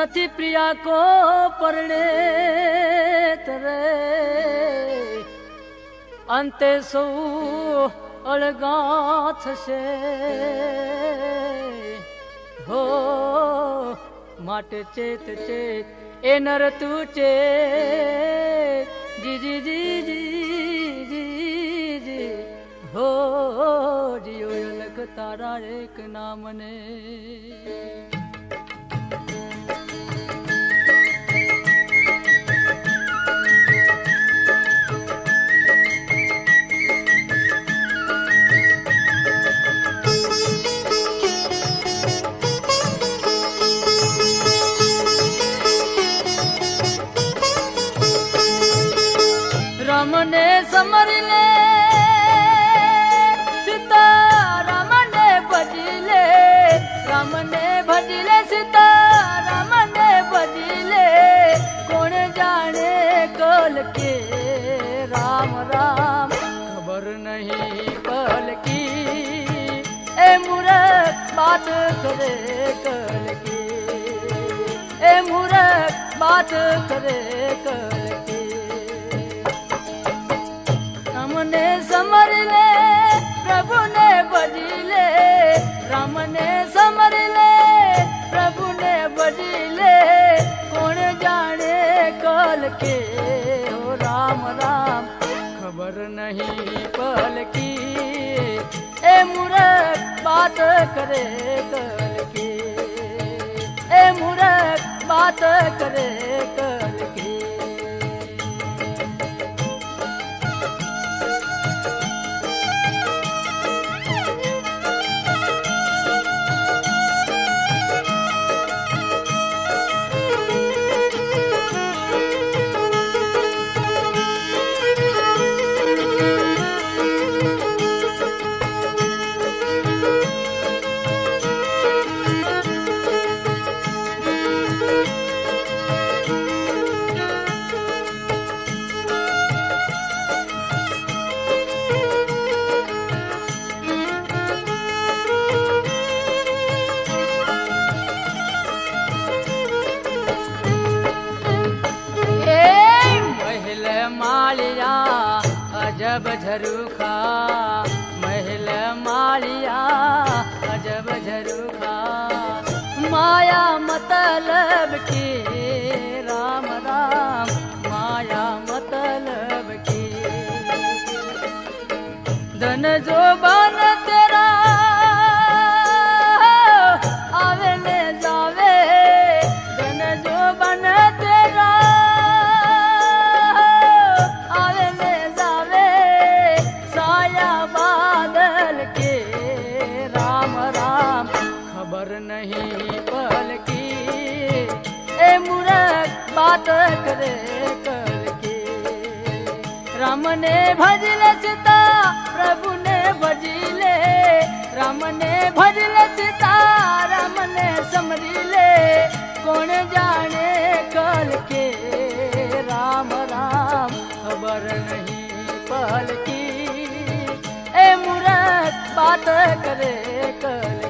નથી પ્રિયા કો પરણે તરે. અંતે સૌ અળગા થશે. હો, માટે ચેત ચેત એ નર તું ચેત. જી જી જી જી જી જી. હો, જીઓ લખ તારા એક નામને. રમને સમરી લે સીતા રમને ભજી લે રમને ભજી લે સીતા રમને ભજી લે કોણ જાણે કલ કે રામ રામ ખબર નહીં કલ કી એ મૂરખ બાત કરે કલ કી એ મૂરખ બાત કરે કલ ने समर ले प्रभु ने बजी ले राम ने समर ले प्रभु ने बजी ले कौन जाने कल के? ओ राम राम, खबर नहीं पल की। ए मूर्ख, बात करे कल की। ए मूर्ख, बात करे कल मालिया, अजब झरूखा, महल मालिया, अजब झरूखा। माया मतलब के, राम राम, माया मतलब के। धन जो बा नहीं पल की। ए मूरख बात करे कर की। राम ने भजल सीता प्रभु ने भजिले। राम ने भजल सीता राम ने समरिले कौन जाने कल के? राम राम, खबर नहीं पल की। ए मूरख बात करे कल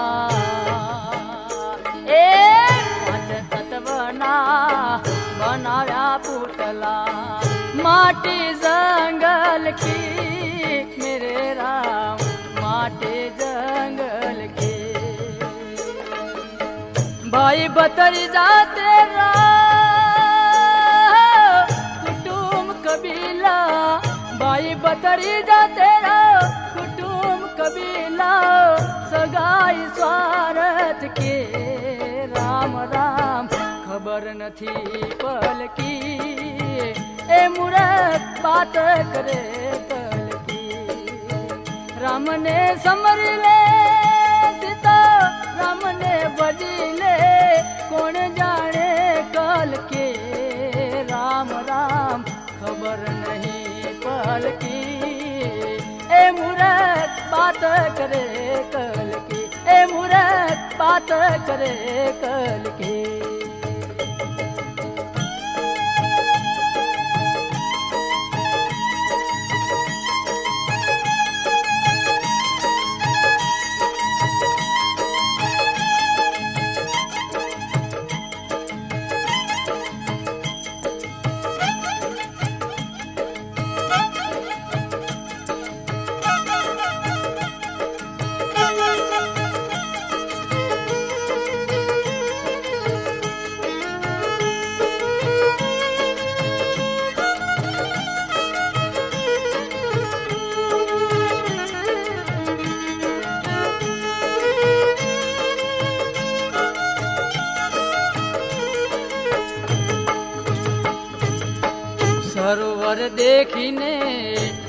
पुतला, माटी जंगल की, मेरे राम, माटी जंगल की। भाई बतर जाते कुटुम कबीला। भाई बतरी जाते कुटुम कबीला। सगाई स्वारत के, राम राम। ખબર નથી પલકી એ મૂરખ બાત કરે પલકી રામને સમરી લે સીતા રામને ભજી લે कौन जाने कल के राम राम खबर नहीं पल की ए मूरख बात करे कल की ए मूरख बात करे कल की देखने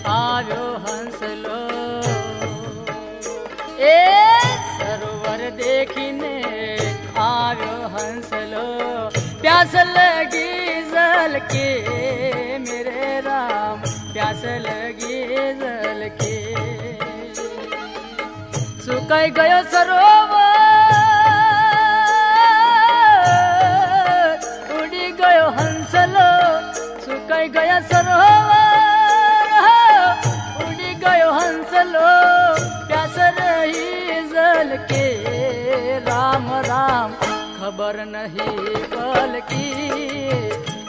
आव्यो हंसलो ए सरोवर देखने आव्यो हंसलो प्यास लगी जल के मेरे राम, प्यास लगी जल के। सुख गयो सरोवर, उड़ी गयो हंसलो सुख गया सरोवर के राम राम, खबर नहीं पल की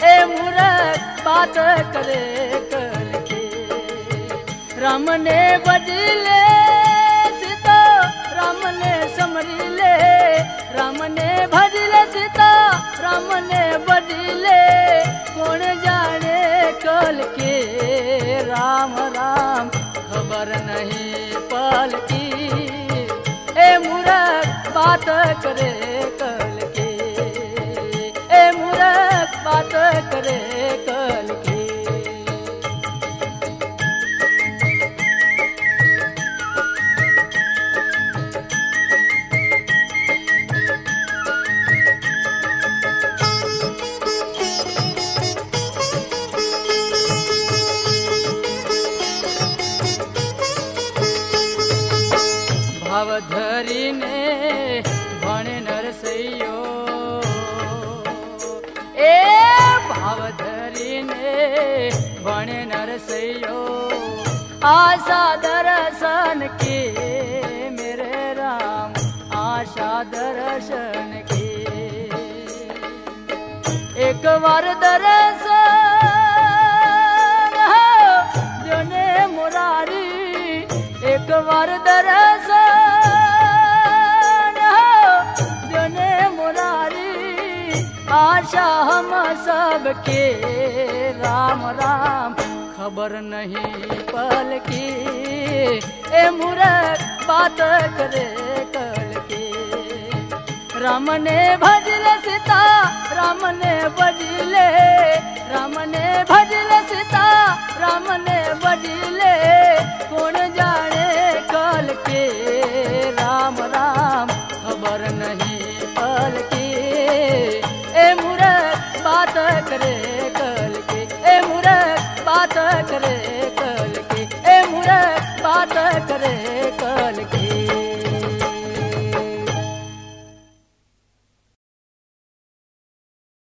ए मूरख, बात करे कल के। राम ने बजले सीता राम ने समरले राम ने भजले सीता राम ने बजले कौन जाने कल के? राम राम, खबर नहीं पल की मुरक बात करे कर। जियो आशा दर्शन के मेरे राम आशा दर्शन के। एक बार दर्शन जने मुरारी। एक बार दर्शन हो, जने मुरारी। आशा हम सबके, राम राम। खबर नहीं पल की ए मूरख बात करे कल की राम ने भजल सीता राम ने बजले। राम ने भजल सीता राम ने बजले। कौन जाने कल के राम राम, खबर नहीं पल की ए मूरख बात करे